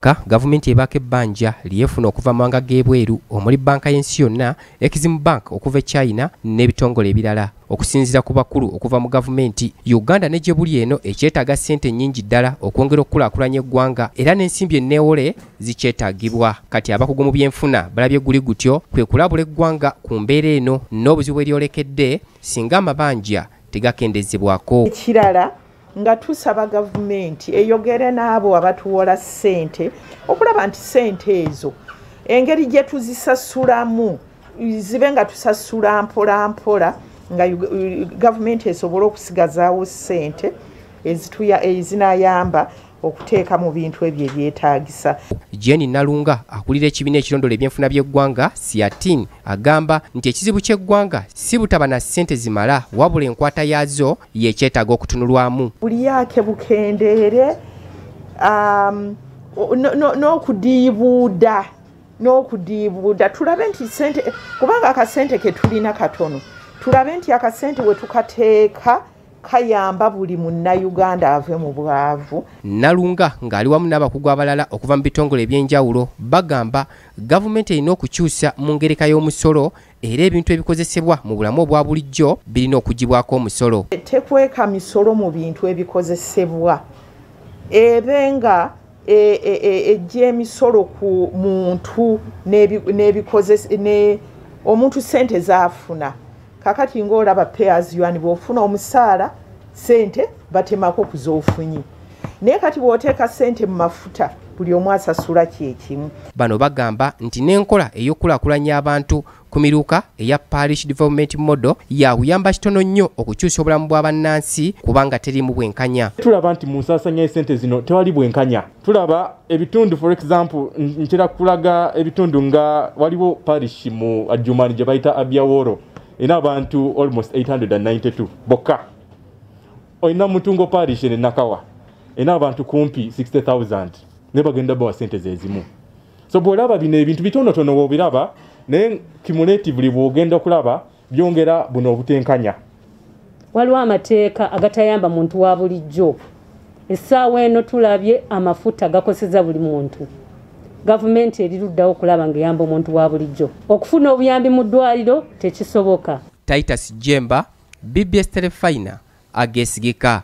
ka gavumenti ebaako ebbanja lyefuna okuva mu mawanga g'ebweru omuli banka y'ensi yonna eximu bank okuva e china n'ebitongole ebirala. Okusinziira ku bakulu okuva mu gavumenti uganda ne gye buli eno ekyetaaga ssente nnyingi ddala okwongera okukulaakulanya eggwanga era n'ensimbi enneewole zikyetaagibwa. Kati abakugu mu byenfuna balabye guli gutyo kwe kulabula eggwanga ku mbeera eno n'obuzibu eryolekedde singa amabanja tegakendezebwako. Ekirala nga tusaba gavumenti eyogere n'abo abatuwola ssente okulaba nti ssente ezo engeri gye tuzisasulamu zibe nga tusasula mpola mpola nga gavumenti esobole okusigazaawo ssente ezinayamba okuteeka mu bintu ebyo ebyetaagisa. Jeni nalunga akulira ekibiina ekirondoola ebyenfuna by'eggwanga siatin agamba nti ekizibu ky'eggwanga si butaba na ssente zimala wabula enkwata yaazo yekyetaaga okutunulwamu. Buli yake bukendeere um, n'okudiibuuda n'okudiibuuda. Tulabe nti sente kubanga akasente ke tulina katono tulabe nti akasente we tukateeka kayamba buli munnayuganda ave mu bwavu. Nalunga ng'ali wamu n'abakugu abalala okuva mu bitongole ebyenjawulo bagamba gavumenti erina okukyusa mu ngereka y'omusolo era ebintu ebikozesebwa mu bulamu obwa bulijjo birina okugibwako omusolo. Tekweka misolo mu bintu ebikozesebwa. Ebe nga ejja emisolo ku muntu omuntu sente zaafuna kakati ngaolaba payers yuan bwofuna omusaala sente batemako kuzoofunyi naye kati bw'oteeka sente mu mafuta buli omu asasula kyekimu bano bagamba nti n'enkola ey'okulaakulanya abantu ku miruka eya parish development model yakuyamba kitono nnyo okukyusa obulamu bw'abannansi kubanga terimu bwenkanya. Tulaba nti mu nsaasanya y'essente zino tewali bwenkanya. Tulaba ebitundu for example nkira kulaga ebitundu nga waliwo parish mu ajumani gye bayita abyaworo erina abantu almost 892 bokka. Olina mutungo parish ene nakawa. Erina abantu kumpi 60000 naye bagenda bawa sente zezimu so bwolaba bino ebintu bitonotono woobiraba naye cumulatively bwogenda okulaba byongera buno obutenkanya. Waliwo amateeka agatayamba muntu wa bulijjo. Essaawa eno tulabye amafuta gakoseza buli muntu gavumenti eriruddawo okulaba ngaeyamba omuntu wa bulijjo. Okufuna obuyambi mu ddwaliro tekisoboka. Titus jemba bbs telefina agesigika